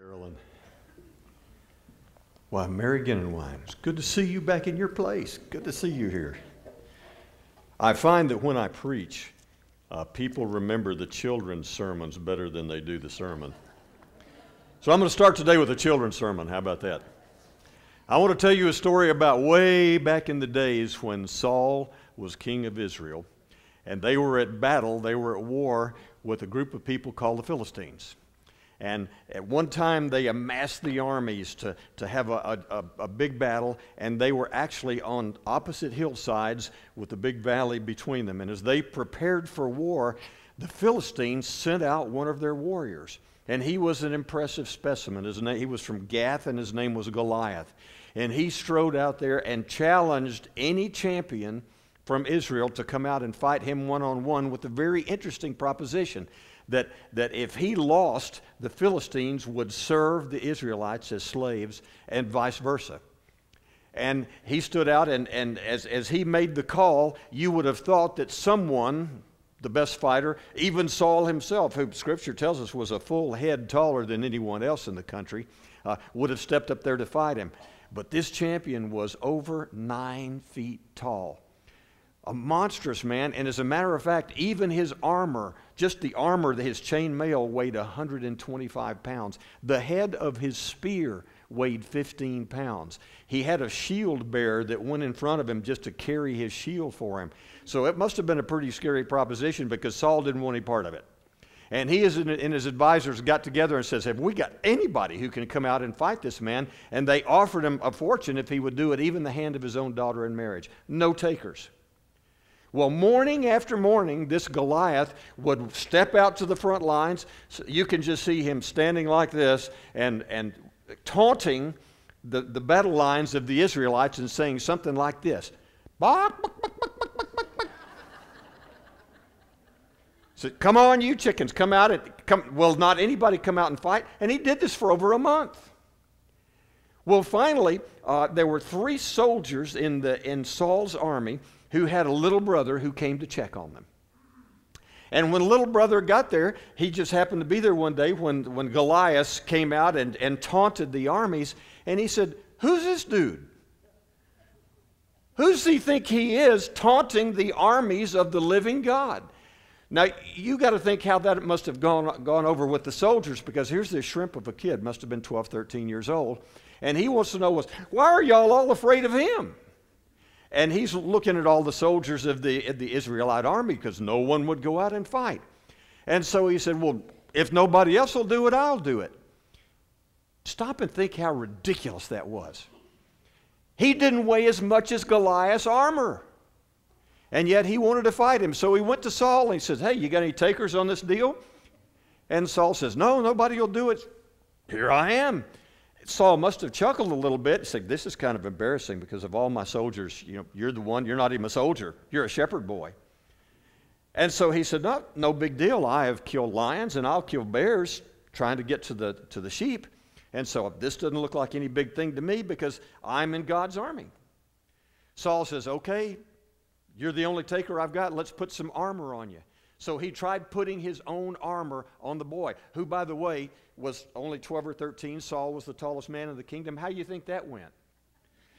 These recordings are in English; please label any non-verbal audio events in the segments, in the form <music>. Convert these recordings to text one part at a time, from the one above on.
Carolyn. Why, Mary Ginnenwine, it's good to see you back in your place. Good to see you here. I find that when I preach, uh, people remember the children's sermons better than they do the sermon. So I'm going to start today with a children's sermon. How about that? I want to tell you a story about way back in the days when Saul was king of Israel, and they were at battle, they were at war with a group of people called the Philistines. And at one time, they amassed the armies to, to have a, a, a, big battle, and they were actually on opposite hillsides with a big valley between them. And as they prepared for war, the Philistines sent out one of their warriors. And he was an impressive specimen. His name, he was from Gath, and his name was Goliath. And he strode out there and challenged any champion from Israel to come out and fight him one on one with a very interesting proposition that, that if he lost, the Philistines would serve the Israelites as slaves and vice versa. And he stood out, and, and as, as he made the call, you would have thought that someone, the best fighter, even Saul himself, who Scripture tells us was a full head taller than anyone else in the country, uh, would have stepped up there to fight him. But this champion was over nine feet tall a monstrous man, and as a matter of fact, even his armor, just the armor, his chain mail weighed 125 pounds. The head of his spear weighed 15 pounds. He had a shield bearer that went in front of him just to carry his shield for him. So it must have been a pretty scary proposition because Saul didn't want any part of it. And he and his advisors got together and says, Have we got anybody who can come out and fight this man? And they offered him a fortune if he would do it, even the hand of his own daughter in marriage. No takers. Well, morning after morning, this Goliath would step out to the front lines. So you can just see him standing like this and, and taunting the, the battle lines of the Israelites and saying something like this. So come on, you chickens, come out. And come, will not anybody come out and fight? And he did this for over a month. Well, finally, uh, there were three soldiers in, the, in Saul's army who had a little brother who came to check on them. And when little brother got there, he just happened to be there one day when, when Goliath came out and, and taunted the armies. And he said, Who's this dude? Who does he think he is taunting the armies of the living God? Now, you got to think how that must have gone, gone over with the soldiers because here's this shrimp of a kid, must have been 12, 13 years old. And he wants to know was, why are y'all all afraid of him? And he's looking at all the soldiers of the, of the Israelite army because no one would go out and fight. And so he said, Well, if nobody else will do it, I'll do it. Stop and think how ridiculous that was. He didn't weigh as much as Goliath's armor. And yet he wanted to fight him. So he went to Saul and he says, Hey, you got any takers on this deal? And Saul says, No, nobody will do it. Here I am. Saul must have chuckled a little bit. He said, This is kind of embarrassing because of all my soldiers, you know, you're the one, you're not even a soldier, you're a shepherd boy. And so he said, No, no big deal. I have killed lions and I'll kill bears trying to get to the, to the sheep. And so this doesn't look like any big thing to me because I'm in God's army. Saul says, Okay, you're the only taker I've got. Let's put some armor on you. So he tried putting his own armor on the boy, who, by the way, was only 12 or 13. Saul was the tallest man in the kingdom. How do you think that went?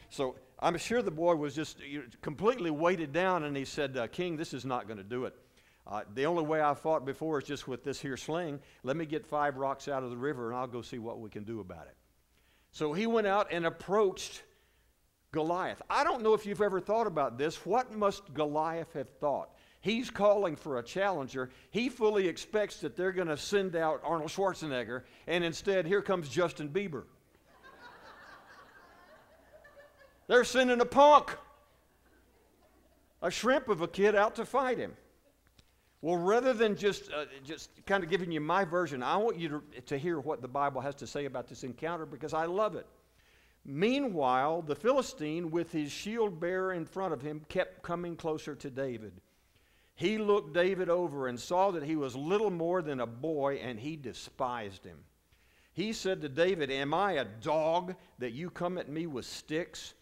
So I'm sure the boy was just completely weighted down, and he said, uh, King, this is not going to do it. Uh, the only way I fought before is just with this here sling. Let me get five rocks out of the river, and I'll go see what we can do about it. So he went out and approached Goliath. I don't know if you've ever thought about this. What must Goliath have thought? He's calling for a challenger. He fully expects that they're going to send out Arnold Schwarzenegger, and instead, here comes Justin Bieber. they're sending a punk, a shrimp of a kid out to fight him. Well, rather than just, uh, just kind of giving you my version, I want you to, to hear what the Bible has to say about this encounter because I love it. Meanwhile, the Philistine, with his shield bearer in front of him, kept coming closer to David. He looked David over and saw that he was little more than a boy, and he despised him. He said to David, Am I a dog that you come at me with sticks?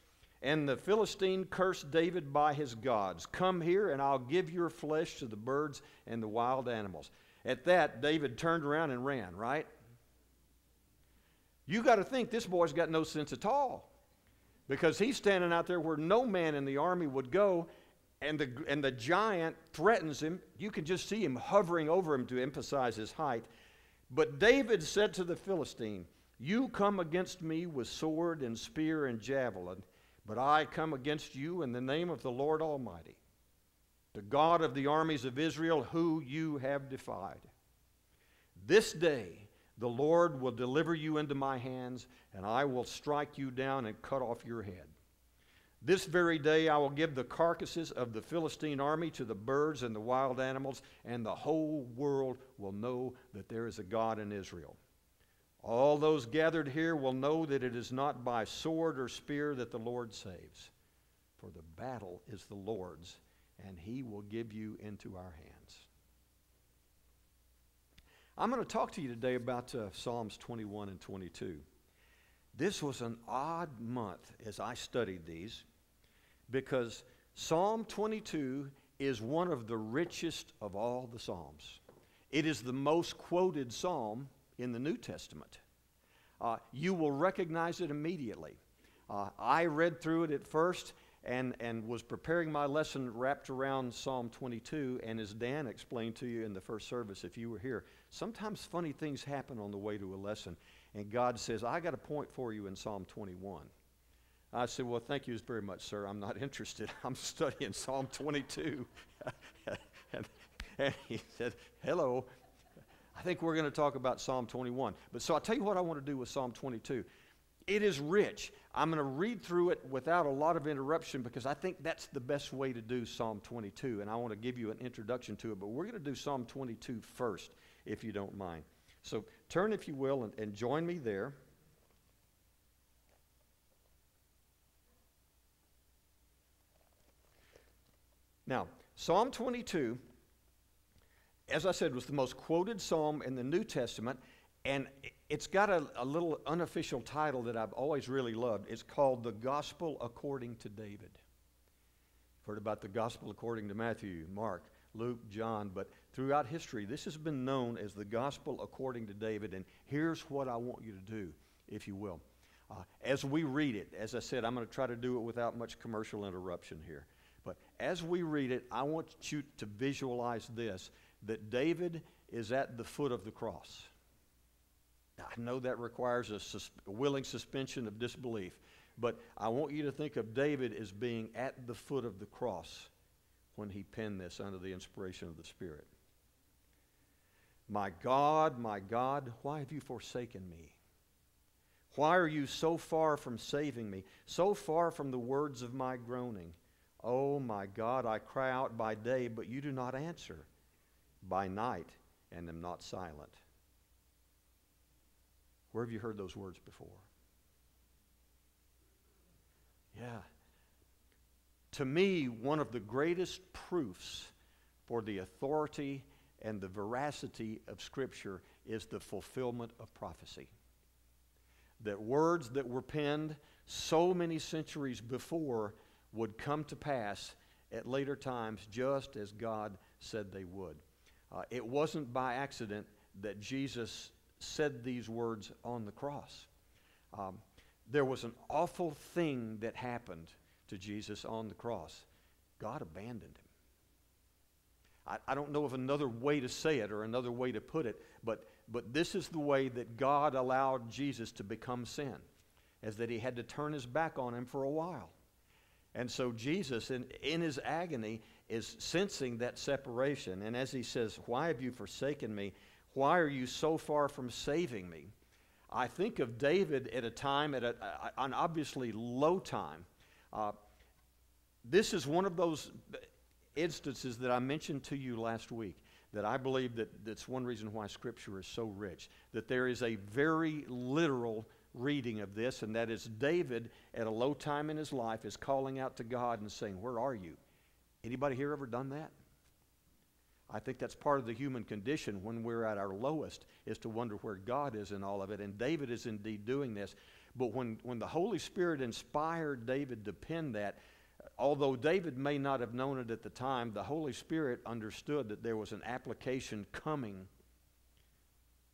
And the Philistine cursed David by his gods. Come here, and I'll give your flesh to the birds and the wild animals. At that, David turned around and ran, right? You got to think this boy's got no sense at all because he's standing out there where no man in the army would go, and the, and the giant threatens him. You can just see him hovering over him to emphasize his height. But David said to the Philistine, You come against me with sword and spear and javelin, but I come against you in the name of the Lord Almighty, the God of the armies of Israel, who you have defied. This day, the Lord will deliver you into my hands, and I will strike you down and cut off your head. This very day I will give the carcasses of the Philistine army to the birds and the wild animals, and the whole world will know that there is a God in Israel. All those gathered here will know that it is not by sword or spear that the Lord saves, for the battle is the Lord's, and he will give you into our hands. I'm going to talk to you today about uh, Psalms 21 and 22. This was an odd month as I studied these because Psalm 22 is one of the richest of all the Psalms. It is the most quoted psalm in the New Testament. Uh, you will recognize it immediately. Uh, I read through it at first and, and was preparing my lesson wrapped around Psalm 22. And as Dan explained to you in the first service, if you were here, sometimes funny things happen on the way to a lesson. And God says, I got a point for you in Psalm 21. I said, Well, thank you very much, sir. I'm not <laughs> interested. I'm studying Psalm 22. <laughs> and, and he said, Hello. I think we're going to talk about Psalm 21. But so I'll tell you what I want to do with Psalm 22. It is rich. I'm going to read through it without a lot of interruption because I think that's the best way to do Psalm 22. And I want to give you an introduction to it. But we're going to do Psalm 22 first, if you don't mind. So turn, if you will, and, and join me there. Now, Psalm 22, as I said, was the most quoted psalm in the New Testament. And it's got a, a, little unofficial title that I've always really loved. It's called The Gospel According to David. You've heard about the Gospel according to Matthew, Mark, Luke, John, but throughout history, this has been known as the Gospel according to David. And here's what I want you to do, if you will. Uh, as we read it, as I said, I'm going to try to do it without much commercial interruption here. But as we read it, I want you to visualize this that David is at the foot of the cross. I know that requires a, sus- a willing suspension of disbelief, but I want you to think of David as being at the foot of the cross when he penned this under the inspiration of the Spirit. My God, my God, why have you forsaken me? Why are you so far from saving me, so far from the words of my groaning? Oh, my God, I cry out by day, but you do not answer, by night, and am not silent. Where have you heard those words before? Yeah. To me, one of the greatest proofs for the authority and the veracity of Scripture is the fulfillment of prophecy. That words that were penned so many centuries before would come to pass at later times just as God said they would. Uh, it wasn't by accident that Jesus said these words on the cross. Um, there was an awful thing that happened to Jesus on the cross. God abandoned him. I, I don't know of another way to say it or another way to put it, but, but this is the way that God allowed Jesus to become sin, as that he had to turn his back on him for a while. And so Jesus, in, in his agony, is sensing that separation. And as he says, Why have you forsaken me? Why are you so far from saving me? I think of David at a time, at a, an obviously low time. Uh, this is one of those instances that I mentioned to you last week that I believe that that's one reason why Scripture is so rich. That there is a very literal reading of this, and that is David at a low time in his life is calling out to God and saying, Where are you? Anybody here ever done that? I think that's part of the human condition when we're at our lowest, is to wonder where God is in all of it. And David is indeed doing this. But when, when the Holy Spirit inspired David to pen that, although David may not have known it at the time, the Holy Spirit understood that there was an application coming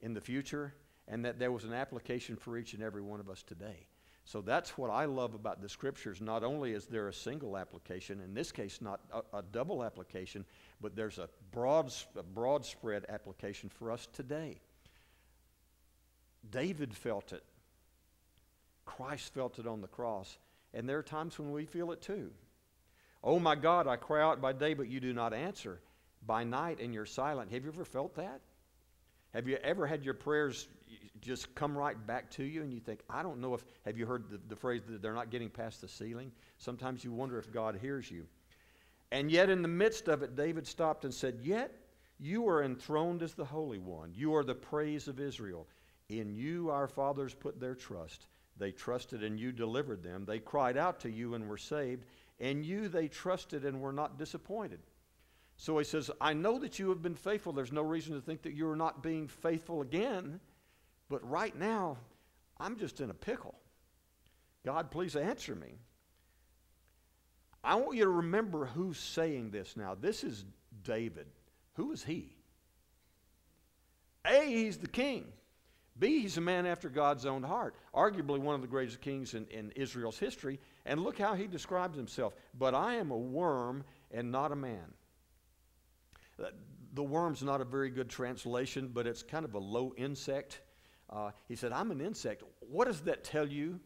in the future and that there was an application for each and every one of us today. So that's what I love about the scriptures. Not only is there a single application, in this case, not a, a double application, but there's a broad, a broad spread application for us today. David felt it, Christ felt it on the cross, and there are times when we feel it too. Oh my God, I cry out by day, but you do not answer. By night, and you're silent. Have you ever felt that? Have you ever had your prayers just come right back to you and you think, I don't know if, have you heard the, the phrase that they're not getting past the ceiling? Sometimes you wonder if God hears you. And yet, in the midst of it, David stopped and said, Yet you are enthroned as the Holy One. You are the praise of Israel. In you our fathers put their trust. They trusted and you delivered them. They cried out to you and were saved. And you they trusted and were not disappointed. So he says, I know that you have been faithful. There's no reason to think that you're not being faithful again. But right now, I'm just in a pickle. God, please answer me. I want you to remember who's saying this now. This is David. Who is he? A, he's the king. B, he's a man after God's own heart, arguably one of the greatest kings in, in Israel's history. And look how he describes himself. But I am a worm and not a man. Uh, the worm's not a very good translation, but it's kind of a low insect. Uh, he said, I'm an insect. What does that tell you?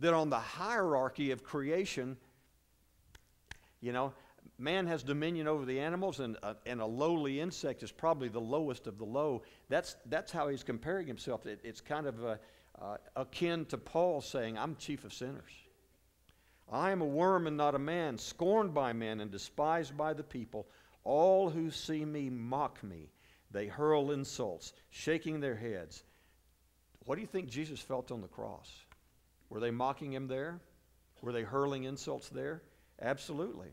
That on the hierarchy of creation, you know, man has dominion over the animals, and a, and a lowly insect is probably the lowest of the low. That's, that's how he's comparing himself. It, it's kind of a, uh, akin to Paul saying, I'm chief of sinners. I am a worm and not a man, scorned by men and despised by the people. All who see me mock me. They hurl insults, shaking their heads. What do you think Jesus felt on the cross? Were they mocking him there? Were they hurling insults there? Absolutely.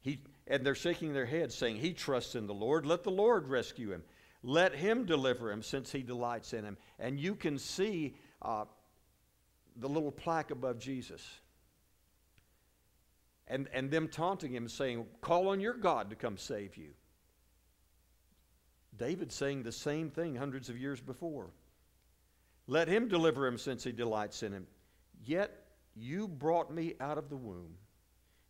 He, and they're shaking their heads, saying, He trusts in the Lord. Let the Lord rescue him. Let him deliver him, since he delights in him. And you can see uh, the little plaque above Jesus and, and them taunting him, saying, Call on your God to come save you. David saying the same thing hundreds of years before. Let him deliver him since he delights in him. Yet you brought me out of the womb.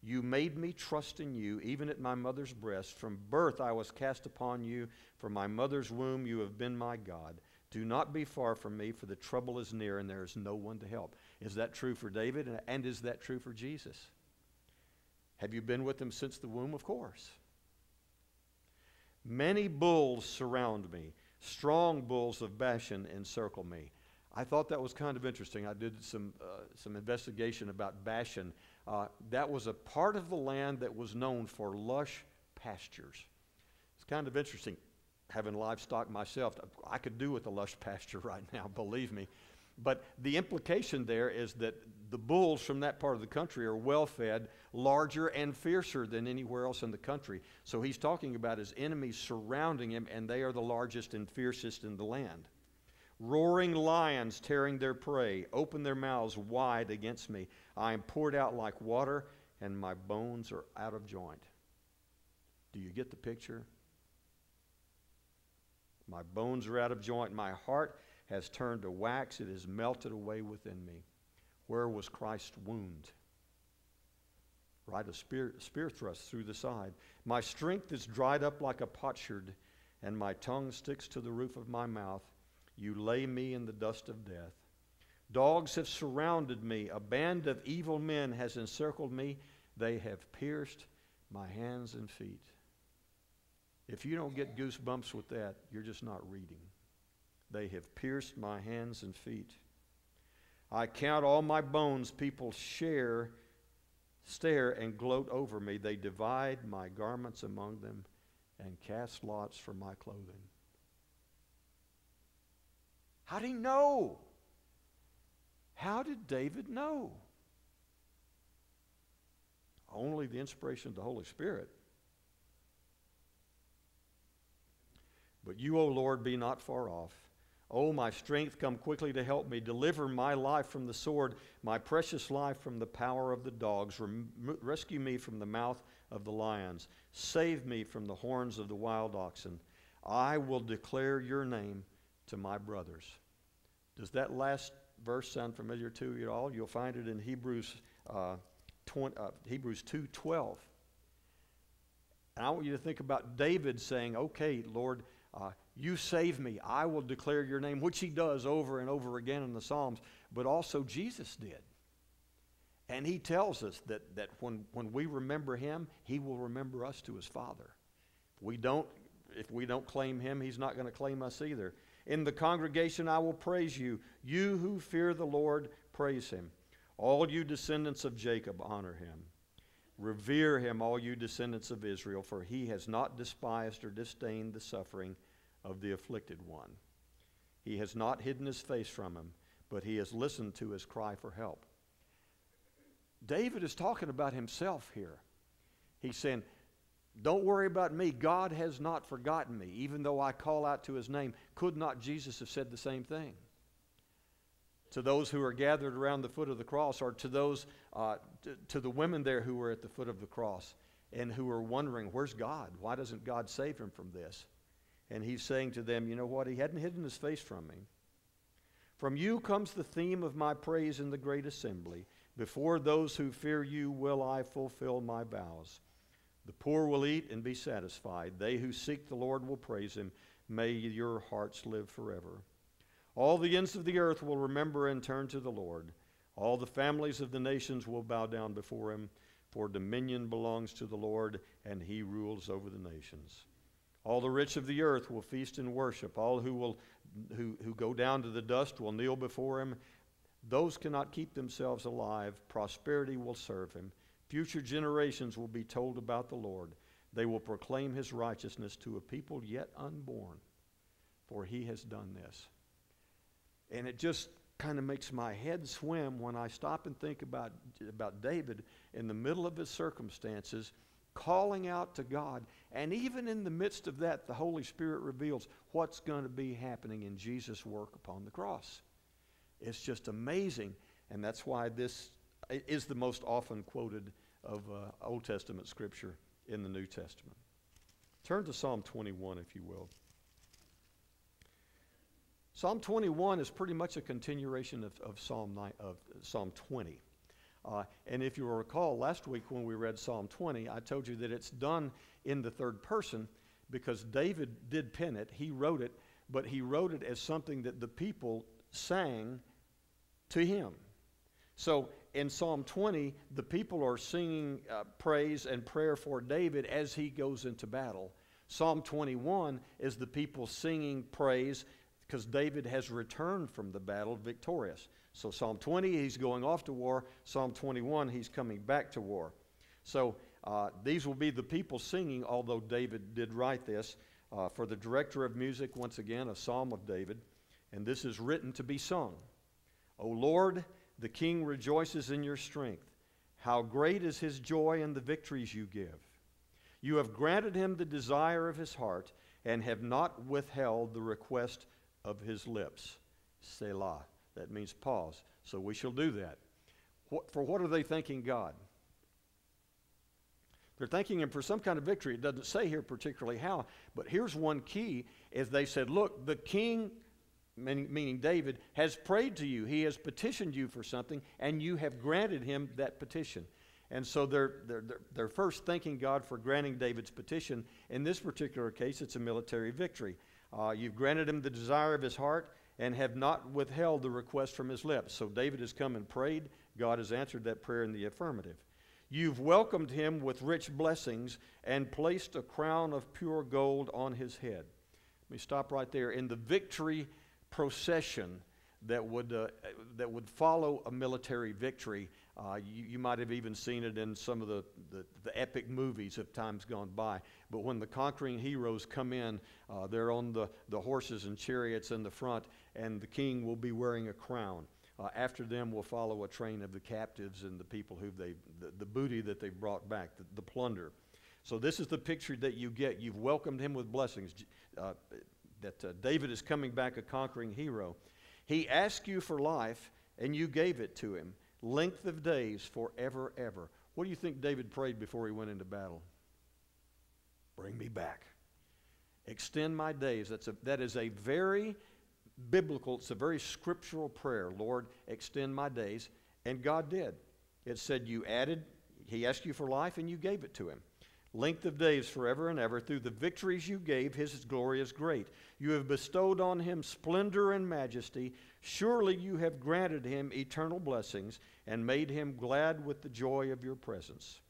You made me trust in you, even at my mother's breast. From birth I was cast upon you. From my mother's womb you have been my God. Do not be far from me, for the trouble is near and there is no one to help. Is that true for David? And is that true for Jesus? Have you been with him since the womb? Of course. Many bulls surround me. Strong bulls of Bashan encircle me. I thought that was kind of interesting. I did some, uh, some investigation about Bashan. Uh, that was a part of the land that was known for lush pastures. It's kind of interesting having livestock myself. I could do with a lush pasture <laughs> right now, believe me. But the implication there is that the bulls from that part of the country are well fed, larger, and fiercer than anywhere else in the country. So he's talking about his enemies surrounding him, and they are the largest and fiercest in the land. Roaring lions tearing their prey, open their mouths wide against me. I am poured out like water, and my bones are out of joint. Do you get the picture? My bones are out of joint. My heart has turned to wax, It is melted away within me. Where was Christ's wound? Right, a spear, spear thrust through the side. My strength is dried up like a potsherd, and my tongue sticks to the roof of my mouth. You lay me in the dust of death. Dogs have surrounded me. A band of evil men has encircled me. They have pierced my hands and feet. If you don't get goosebumps with that, you're just not reading. They have pierced my hands and feet. I count all my bones. People share, stare, and gloat over me. They divide my garments among them and cast lots for my clothing. How did he know? How did David know? Only the inspiration of the Holy Spirit. But you, O Lord, be not far off. O my strength, come quickly to help me. Deliver my life from the sword, my precious life from the power of the dogs. Rem- rescue me from the mouth of the lions. Save me from the horns of the wild oxen. I will declare your name to my brothers. Does that last verse sound familiar to you at all? You'll find it in Hebrews, uh, 20, uh, Hebrews 2.12. And I want you to think about David saying, okay, Lord, uh, you save me. I will declare your name, which he does over and over again in the Psalms, but also Jesus did. And he tells us that, that when, when we remember him, he will remember us to his Father. We don't, if we don't claim him, he's not going to claim us either. In the congregation, I will praise you. You who fear the Lord, praise him. All you descendants of Jacob, honor him. Revere him, all you descendants of Israel, for he has not despised or disdained the suffering of the afflicted one. He has not hidden his face from him, but he has listened to his cry for help. David is talking about himself here. He's saying, Don't worry about me. God has not forgotten me, even though I call out to his name. Could not Jesus have said the same thing? To those who are gathered around the foot of the cross, or to those, uh, to, to the women there who were at the foot of the cross and who are wondering, Where's God? Why doesn't God save him from this? And he's saying to them, You know what? He hadn't hidden his face from me. From you comes the theme of my praise in the great assembly. Before those who fear you will I fulfill my vows. The poor will eat and be satisfied. They who seek the Lord will praise him. May your hearts live forever. All the ends of the earth will remember and turn to the Lord. All the families of the nations will bow down before him, for dominion belongs to the Lord, and he rules over the nations. All the rich of the earth will feast and worship. All who, will, who, who go down to the dust will kneel before him. Those cannot keep themselves alive. Prosperity will serve him. Future generations will be told about the Lord. They will proclaim his righteousness to a people yet unborn, for he has done this. And it just kind of makes my head swim when I stop and think about, about David in the middle of his circumstances, calling out to God. And even in the midst of that, the Holy Spirit reveals what's going to be happening in Jesus' work upon the cross. It's just amazing. And that's why this is the most often quoted of uh, Old Testament scripture in the New Testament. Turn to Psalm 21, if you will. Psalm 21 is pretty much a continuation of, of, Psalm, 9, of Psalm 20. Uh, and if you recall, last week when we read Psalm 20, I told you that it's done in the third person because David did pen it. He wrote it, but he wrote it as something that the people sang to him. So in Psalm 20, the people are singing uh, praise and prayer for David as he goes into battle. Psalm 21 is the people singing praise because David has returned from the battle victorious. So Psalm 20, he's going off to war. Psalm 21, he's coming back to war. So uh, these will be the people singing, although David did write this. Uh, for the director of music, once again, a psalm of David. And this is written to be sung. O Lord, the king rejoices in your strength. How great is his joy in the victories you give. You have granted him the desire of his heart and have not withheld the request of his lips. Selah. That means pause. So we shall do that. For what are they thanking God? They're thanking him for some kind of victory. It doesn't say here particularly how, but here's one key is they said, look, the king meaning David, has prayed to you. He has petitioned you for something, and you have granted him that petition. And so they're, they're, they're first thanking God for granting David's petition. In this particular case, it's a military victory. Uh, you've granted him the desire of his heart and have not withheld the request from his lips. So David has come and prayed. God has answered that prayer in the affirmative. You've welcomed him with rich blessings and placed a crown of pure gold on his head. Let me stop right there. In the victory procession that would, uh, that would follow a military victory. Uh, you, you, might have even seen it in some of the, the, the, epic movies of times gone by. But when the conquering heroes come in, uh, they're on the, the horses and chariots in the front, and the king will be wearing a crown. Uh, after them will follow a train of the captives and the people who they, the, the booty that they've brought back, the, the, plunder. So this is the picture that you get. You've welcomed him with blessings. Uh, that uh, David is coming back a conquering hero. He asked you for life, and you gave it to him. Length of days forever, ever. What do you think David prayed before he went into battle? Bring me back. Extend my days. That's a, that is a very biblical, it's a very scriptural prayer. Lord, extend my days. And God did. It said, You added, He asked you for life, and you gave it to Him. Length of days forever and ever. Through the victories you gave, His glory is great. You have bestowed on Him splendor and majesty. Surely you have granted Him eternal blessings and made Him glad with the joy of your presence.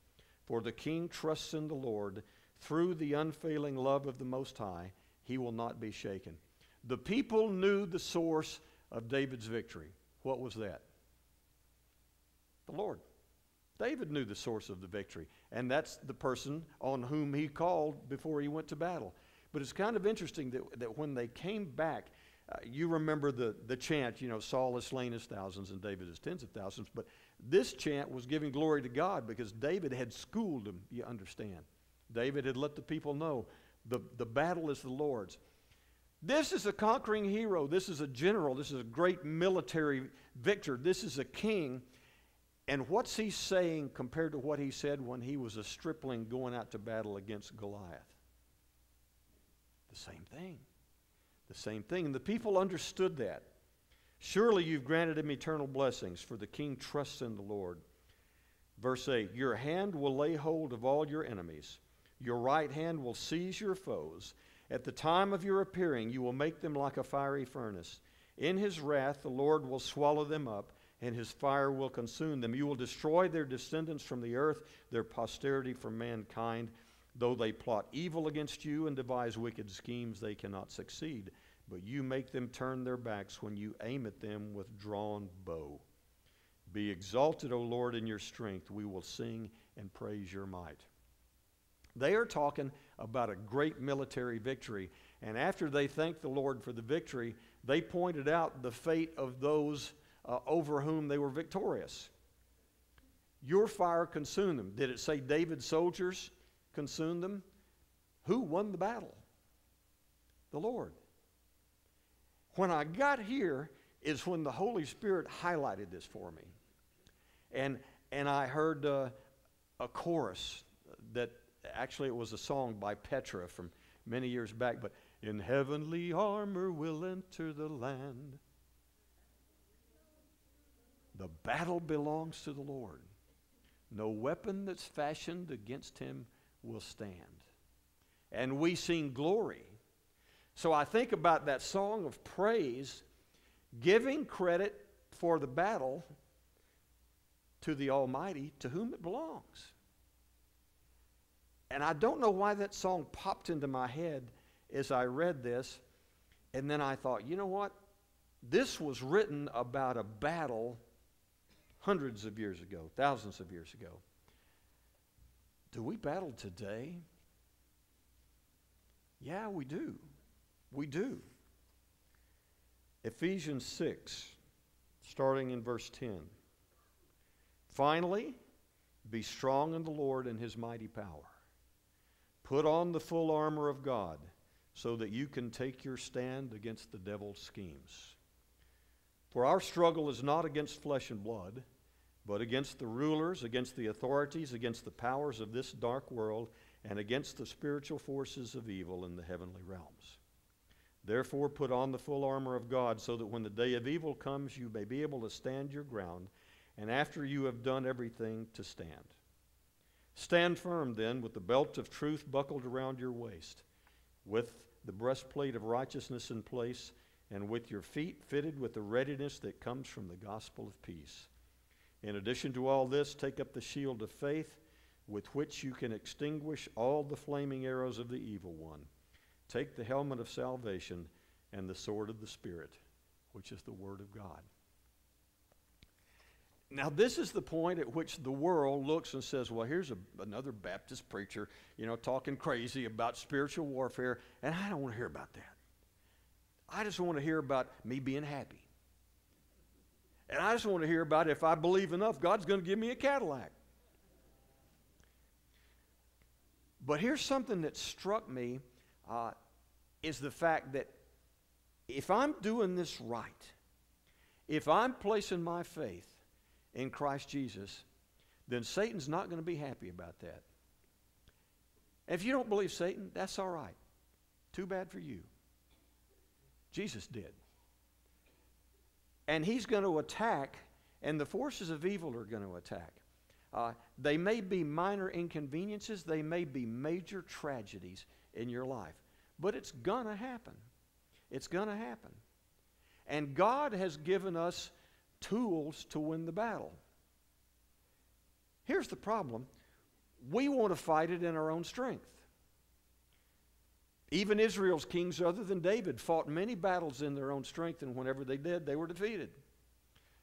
For the King trusts in the Lord. Through the unfailing love of the Most High, He will not be shaken. The people knew the source of David's victory. What was that? The Lord. David knew the source of the victory, and that's the person on whom he called before he went to battle. But it's kind of interesting that, that when they came back, uh, you remember the, the chant, you know, Saul has slain his thousands and David his tens of thousands. But this chant was giving glory to God because David had schooled them, you understand. David had let the people know the, the battle is the Lord's. This is a conquering hero. This is a general. This is a great military victor. This is a king. And what's he saying compared to what he said when he was a stripling going out to battle against Goliath? The same thing. The same thing. And the people understood that. Surely you've granted him eternal blessings, for the king trusts in the Lord. Verse 8 Your hand will lay hold of all your enemies, your right hand will seize your foes. At the time of your appearing, you will make them like a fiery furnace. In his wrath, the Lord will swallow them up, and his fire will consume them. You will destroy their descendants from the earth, their posterity from mankind. Though they plot evil against you and devise wicked schemes, they cannot succeed. But you make them turn their backs when you aim at them with drawn bow. Be exalted, O Lord, in your strength. We will sing and praise your might. They are talking about a great military victory. And after they thanked the Lord for the victory, they pointed out the fate of those uh, over whom they were victorious. Your fire consumed them. Did it say David's soldiers consumed them? Who won the battle? The Lord. When I got here is when the Holy Spirit highlighted this for me. And, and I heard uh, a chorus that Actually, it was a song by Petra from many years back, but in heavenly armor we'll enter the land. The battle belongs to the Lord. No weapon that's fashioned against him will stand. And we sing glory. So I think about that song of praise, giving credit for the battle to the Almighty to whom it belongs. And I don't know why that song popped into my head as I read this. And then I thought, you know what? This was written about a battle hundreds of years ago, thousands of years ago. Do we battle today? Yeah, we do. We do. Ephesians 6, starting in verse 10. Finally, be strong in the Lord and his mighty power. Put on the full armor of God so that you can take your stand against the devil's schemes. For our struggle is not against flesh and blood, but against the rulers, against the authorities, against the powers of this dark world, and against the spiritual forces of evil in the heavenly realms. Therefore, put on the full armor of God so that when the day of evil comes, you may be able to stand your ground, and after you have done everything, to stand. Stand firm then with the belt of truth buckled around your waist, with the breastplate of righteousness in place, and with your feet fitted with the readiness that comes from the gospel of peace. In addition to all this, take up the shield of faith with which you can extinguish all the flaming arrows of the evil one. Take the helmet of salvation and the sword of the Spirit, which is the Word of God. Now, this is the point at which the world looks and says, well, here's a, another Baptist preacher, you know, talking crazy about spiritual warfare, and I don't want to hear about that. I just want to hear about me being happy. And I just want to hear about if I believe enough, God's going to give me a Cadillac. But here's something that struck me uh, is the fact that if I'm doing this right, if I'm placing my faith in Christ Jesus, then Satan's not going to be happy about that. If you don't believe Satan, that's all right. Too bad for you. Jesus did. And he's going to attack, and the forces of evil are going to attack. Uh, they may be minor inconveniences, they may be major tragedies in your life, but it's going to happen. It's going to happen. And God has given us tools to win the battle. Here's the problem we want to fight it in our own strength. Even Israel's kings, other than David, fought many battles in their own strength, and whenever they did, they were defeated.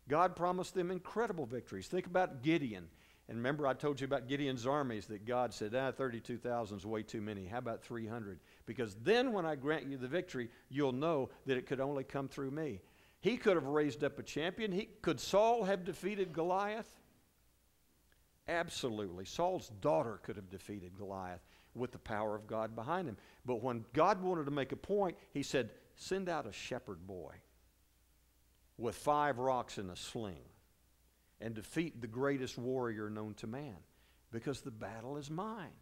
God promised them incredible victories. Think about Gideon. And remember, I told you about Gideon's armies that God said, ah, 32,000 is way too many. How about 300? Because then when I grant you the victory, you'll know that it could only come through me. He could have raised up a champion. He, could Saul have defeated Goliath? Absolutely. Saul's daughter could have defeated Goliath with the power of God behind him. But when God wanted to make a point, he said, Send out a shepherd boy with five rocks in a sling and defeat the greatest warrior known to man because the battle is mine.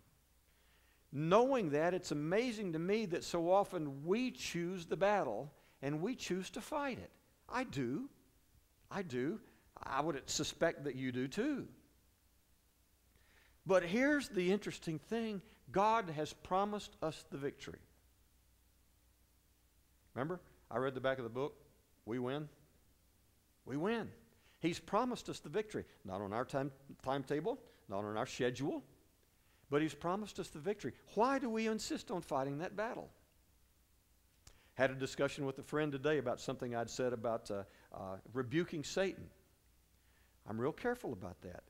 Knowing that, it's amazing to me that so often we choose the battle and we choose to fight it. I do. I do. I would suspect that you do too. But here's the interesting thing God has promised us the victory. Remember, I read the back of the book. We win. We win. He's promised us the victory, not on our time, timetable, not on our schedule, but He's promised us the victory. Why do we insist on fighting that battle? Had a discussion with a friend today about something I'd said about uh, uh, rebuking Satan. I'm real careful about that.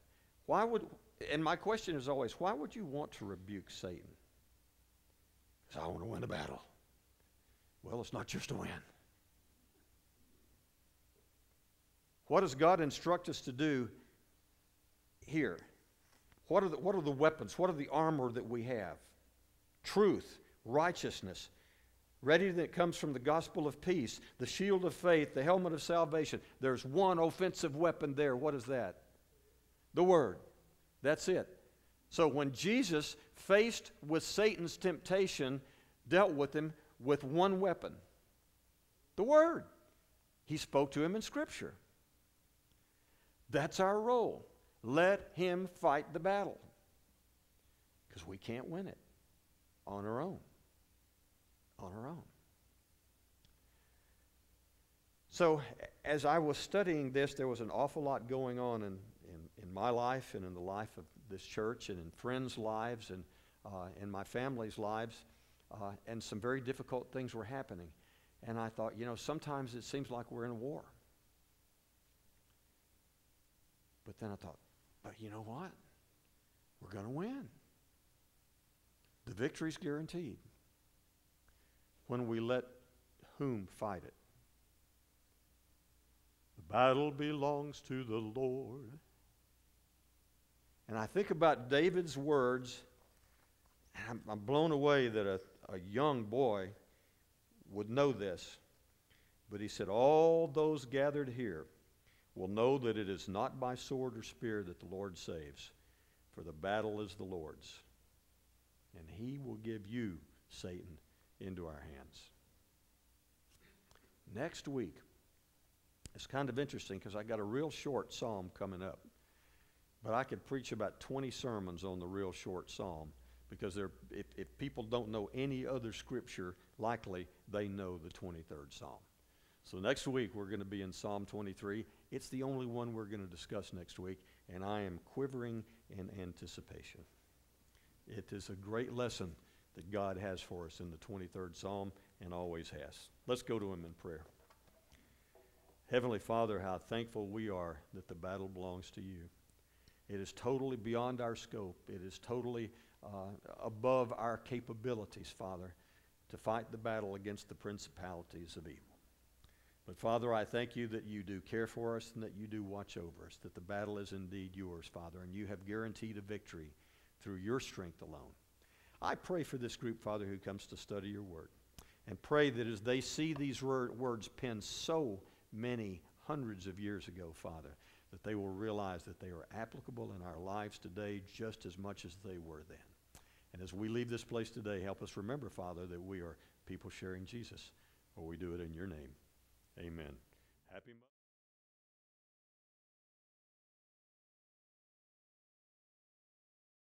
Why would, and my question is always, why would you want to rebuke Satan? Because I want to win a battle. Well, it's not just to win. What does God instruct us to do here? What are, the, what are the weapons? What are the armor that we have? Truth, righteousness, ready that comes from the gospel of peace, the shield of faith, the helmet of salvation. There's one offensive weapon there. What is that? The Word. That's it. So when Jesus, faced with Satan's temptation, dealt with him with one weapon the Word. He spoke to him in Scripture. That's our role. Let him fight the battle. Because we can't win it on our own. On our own. So, as I was studying this, there was an awful lot going on in, in, in my life and in the life of this church and in friends' lives and uh, in my family's lives. Uh, and some very difficult things were happening. And I thought, you know, sometimes it seems like we're in a war. But then I thought, but you know what? We're going to win. The victory's guaranteed when we let whom fight it? The battle belongs to the Lord. And I think about David's words, and I'm, I'm blown away that a, a young boy would know this. But he said, All those gathered here will know that it is not by sword or spear that the Lord saves, for the battle is the Lord's. And he will give you, Satan, into our hands. Next week, it's kind of interesting because I got a real short psalm coming up. But I could preach about 20 sermons on the real short psalm because if, if people don't know any other scripture, likely they know the 23rd psalm. So next week we're going to be in Psalm 23. It's the only one we're going to discuss next week, and I am quivering in anticipation. It is a great lesson that God has for us in the 23rd Psalm and always has. Let's go to Him in prayer. Heavenly Father, how thankful we are that the battle belongs to you. It is totally beyond our scope, it is totally uh, above our capabilities, Father, to fight the battle against the principalities of evil. But Father, I thank you that you do care for us and that you do watch over us, that the battle is indeed yours, Father, and you have guaranteed a victory through your strength alone. I pray for this group, Father, who comes to study your word, and pray that as they see these words penned so many hundreds of years ago, Father, that they will realize that they are applicable in our lives today just as much as they were then. And as we leave this place today, help us remember, Father, that we are people sharing Jesus, or we do it in your name. Amen. Happy